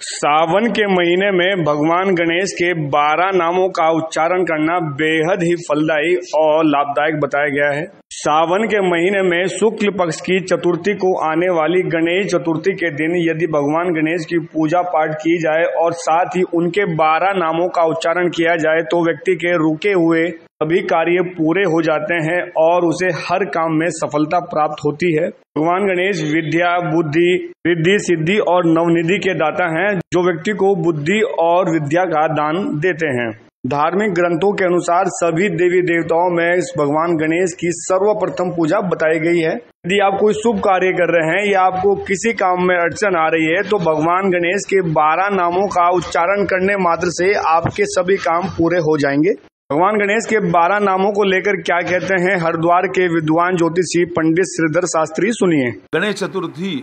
सावन के महीने में भगवान गणेश के बारह नामों का उच्चारण करना बेहद ही फलदायी और लाभदायक बताया गया है। सावन के महीने में शुक्ल पक्ष की चतुर्थी को आने वाली गणेश चतुर्थी के दिन यदि भगवान गणेश की पूजा पाठ की जाए और साथ ही उनके बारह नामों का उच्चारण किया जाए तो व्यक्ति के रुके हुए सभी कार्य पूरे हो जाते हैं और उसे हर काम में सफलता प्राप्त होती है। भगवान गणेश विद्या, बुद्धि, रिद्धि, सिद्धि और नवनिधि के दाता हैं, जो व्यक्ति को बुद्धि और विद्या का दान देते हैं। धार्मिक ग्रंथों के अनुसार सभी देवी देवताओं में इस भगवान गणेश की सर्वप्रथम पूजा बताई गई है। यदि आप कोई शुभ कार्य कर रहे हैं या आपको किसी काम में अड़चन आ रही है तो भगवान गणेश के बारह नामों का उच्चारण करने मात्र से आपके सभी काम पूरे हो जाएँगे। भगवान गणेश के बारह नामों को लेकर क्या कहते हैं, हरिद्वार के विद्वान ज्योतिषी पंडित श्रीधर शास्त्री सुनिए। गणेश चतुर्थी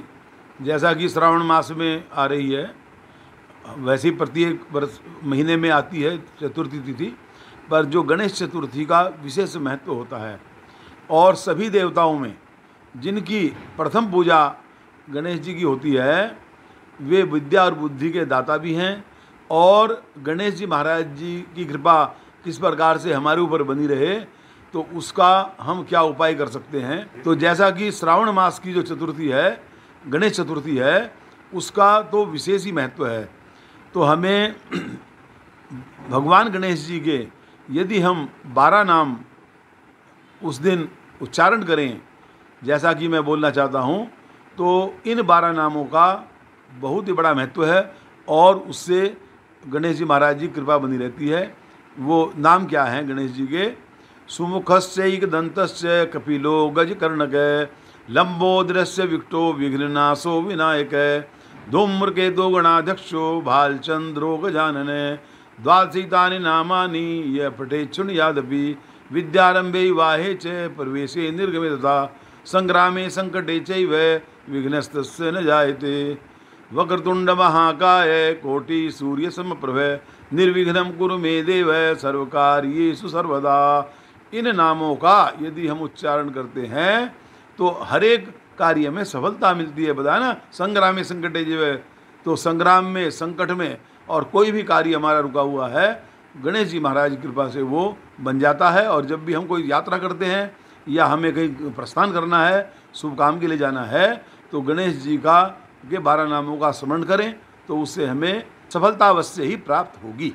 जैसा कि श्रावण मास में आ रही है वैसे ही प्रत्येक वर्ष महीने में आती है चतुर्थी तिथि, पर जो गणेश चतुर्थी का विशेष महत्व होता है, और सभी देवताओं में जिनकी प्रथम पूजा गणेश जी की होती है, वे विद्या और बुद्धि के दाता भी हैं, और गणेश जी महाराज जी की कृपा किस प्रकार से हमारे ऊपर बनी रहे तो उसका हम क्या उपाय कर सकते हैं? तो जैसा कि श्रावण मास की जो चतुर्थी है, गणेश चतुर्थी है, उसका तो विशेष ही महत्व है। तो हमें भगवान गणेश जी के यदि हम बारह नाम उस दिन उच्चारण करें, जैसा कि मैं बोलना चाहता हूँ तो इन बारह नामों का बहुत ही बड़ा महत्व है और उससे गणेश जी महाराज जी कृपा बनी रहती है। वो नाम क्या हैं गणेश जी के? सुमुखस्य दंत कपिलो गज कर्णक लंबोदरस्य विक्टो विघ्ननाशो विनायक। धूम्र के दो गणाध्यक्षो भालचंद्रो गजानन नामानि य पठेच्छुन यादपि विद्यारंभे वाहे च प्रवेशे निर्गमे तथा, संग्रामे संकटे चैव विघ्नस्तस्य न जायते। वक्रतुंड महाकाय कोटि सूर्य समप्रभ निर्विघ्नम कुरु मे देव सर्वकार्येषु सर्वदा। इन नामों का यदि हम उच्चारण करते हैं तो हर एक कार्य में सफलता मिलती है, बताया ना? संग्राम में संकट जीव तो संग्राम में, संकट में और कोई भी कार्य हमारा रुका हुआ है, गणेश जी महाराज की कृपा से वो बन जाता है और जब भी हम कोई यात्रा करते हैं या हमें कहीं प्रस्थान करना है, शुभ काम के लिए जाना है तो गणेश जी का, के बारह नामों का स्मरण करें तो उससे हमें सफलता अवश्य ही प्राप्त होगी।